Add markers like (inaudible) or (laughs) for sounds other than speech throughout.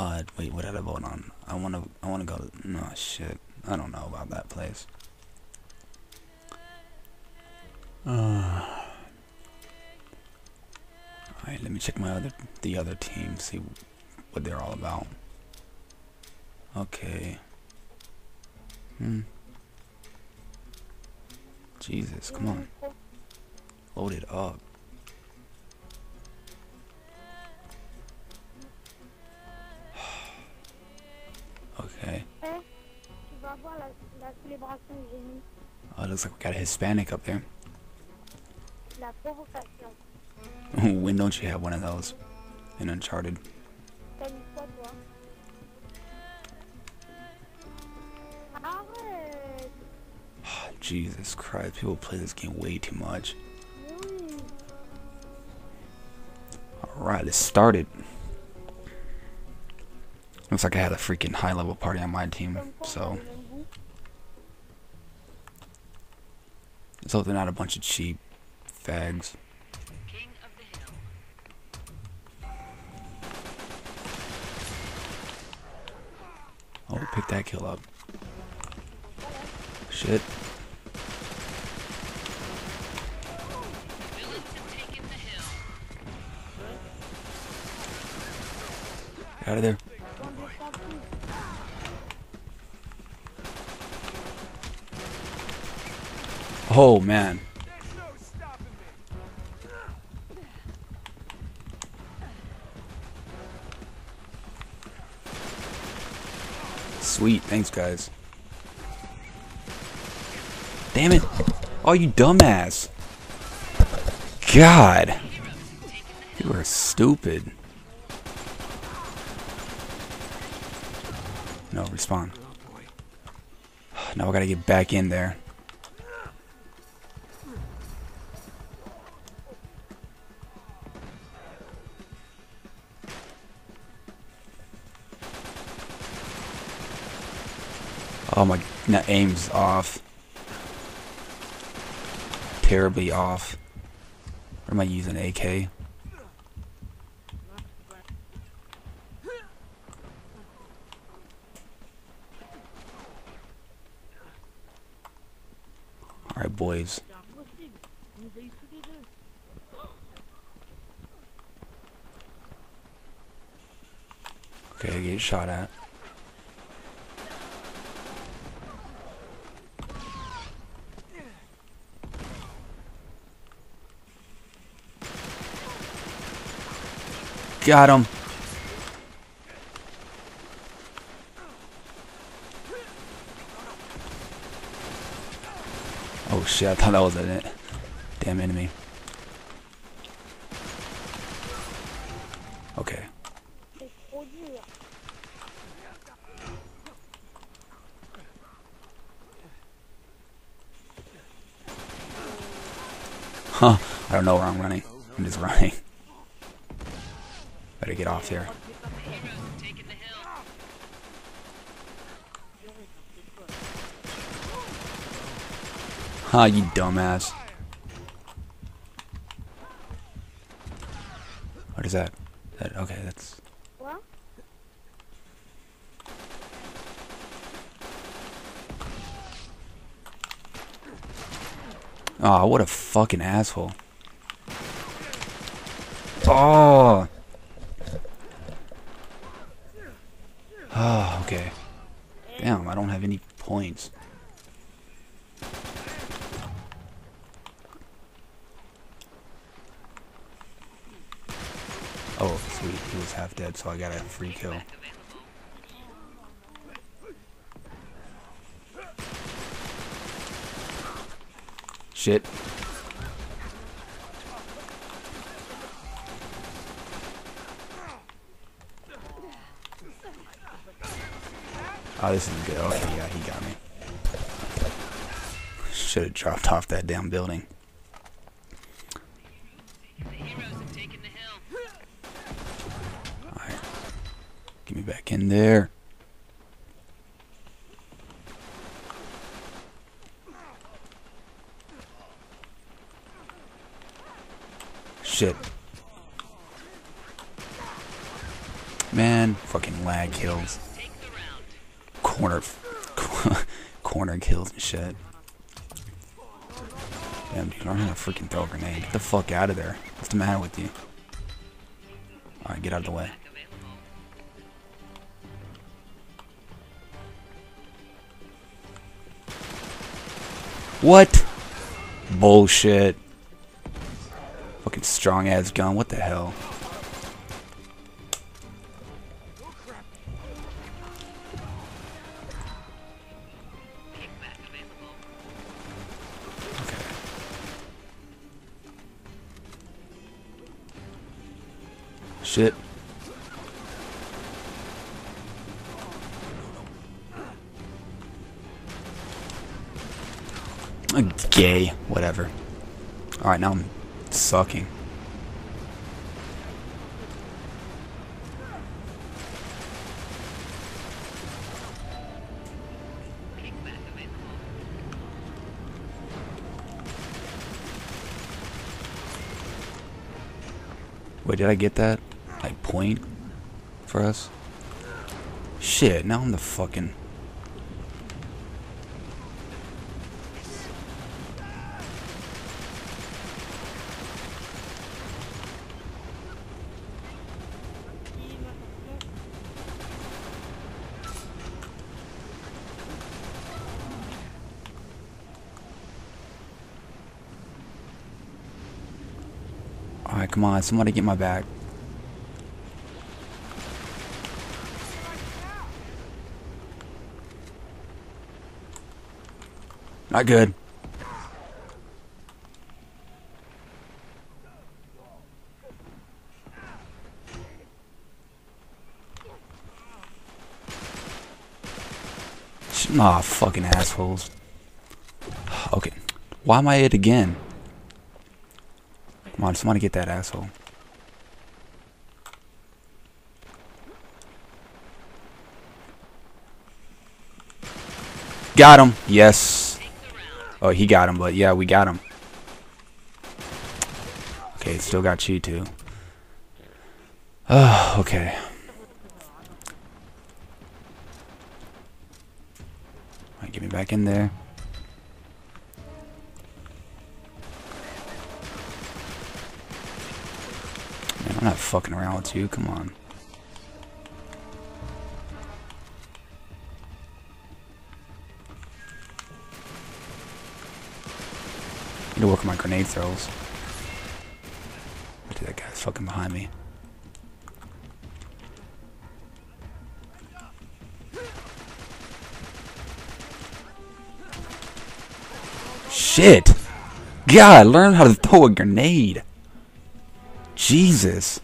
Wait, what did I vote on? I wanna, I wanna go. No shit, I don't know about that place. Uh, (sighs) Alright, let me check my other, the other team, see what they're all about. Okay. Hmm. Jesus, come on. Load it up. Oh, it looks like we got a Hispanic up there. (laughs) When don't you have one of those in Uncharted? T'as mis quoi, toi Arrête Jesus Christ, people play this game way too much. Alright, it started. Looks like I had a freaking high level party on my team, Comme so they're not a bunch of cheap fags. Oh, pick that kill up. Shit. Out of there. Oh, man. Sweet, thanks guys. Damn it! Oh, you dumbass! God! You are stupid. No, respawn. (sighs) Now I gotta get back in there. Oh my, no, aim's off. Terribly off. Or am I using AK? Alright, boys. Okay, get shot at. Got him. Oh shit, I thought that was an damn enemy. Okay. Huh. I don't know where I'm running. I'm just (laughs) running. Better get off here. Hill. Huh, you dumbass. What is that? that okay, that's... Quoi Oh, what a fucking asshole. Oh! Oh, okay. Damn, I don't have any points. Oh, sweet. He was half dead, so I got a free kill. Shit. Oh, this is good. Okay, yeah, he got me. Should have dropped off that damn building. Alright. Get me back in there. Shit. Man, fucking lag kills. Corner, (laughs) corner kills and shit. Damn, dude, learn how to freaking throw a grenade. Get the fuck out of there. What's the matter with you? Alright, get out of the way. What? Bullshit. Fucking strong ass gun. What the hell? Shit. Gay. Whatever. Alright, now I'm sucking. Wait, did I get that? Point? For us? Shit, now I'm the fucking... Alright, come on, somebody get my back. Not good. Aw, fucking assholes. Okay. Why am I it again? Come on, somebody get that asshole. Got him. Yes. Oh, he got him, but yeah, we got him. Okay, still got Chi too. Oh, okay. Alright, get me back in there. Man, I'm not fucking around with you. Come on. Need to work on my grenade throws. Dude, that guy's fucking behind me. Shit! God, learn how to throw a grenade. Jesus.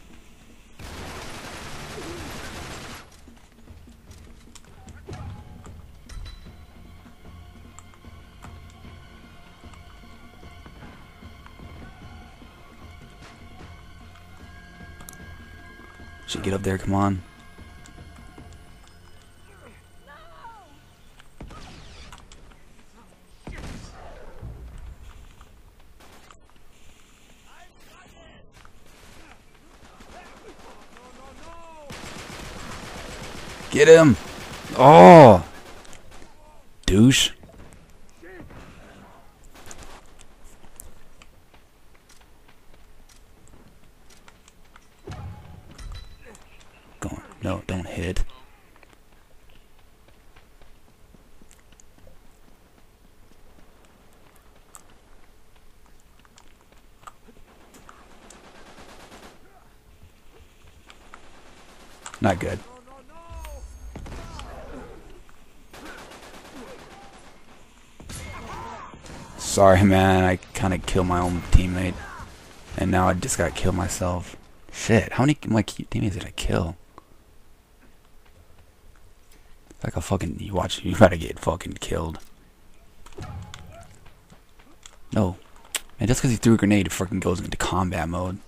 Get up there, come on. Get him! Oh! Douche. Go on. No, don't hit. Not good. Sorry, man. I kind of killed my own teammate. And now I just got killed myself. Shit, how many my key- teammates did I kill? Like a fucking. You watch, you gotta get fucking killed. No. Man, just because he threw a grenade, it fucking goes into combat mode.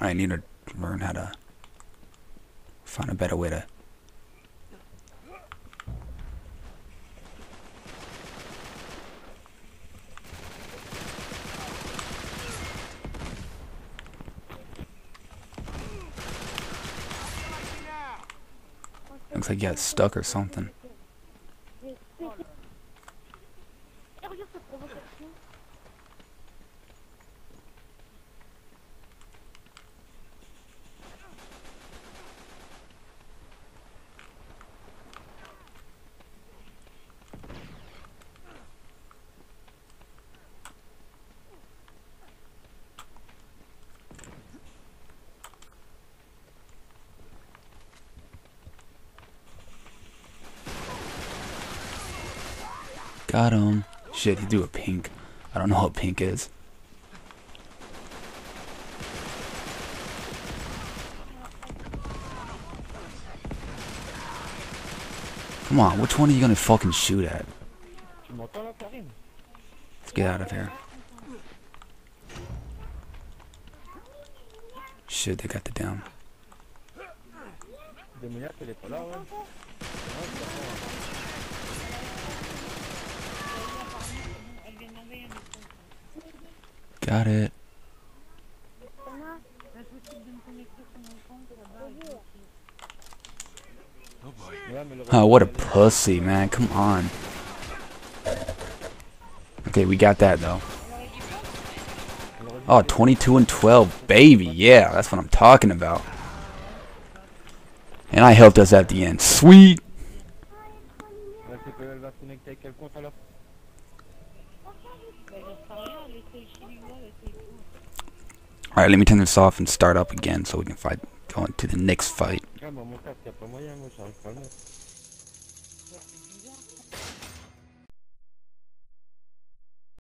I need to learn how to find a better way to Looks like you got stuck or something. Got him. Shit, he threw a pink. I don't know what pink is. Come on, which one are you gonna fucking shoot at? Let's get out of here. Shit, they got the down. Got it. Oh, what a pussy, man. Come on. Okay, we got that though. Oh, 22 and 12, baby. Yeah, that's what I'm talking about. And I helped us at the end. Sweet. Right, let me turn this off and start up again so we can fight. Go into the next fight.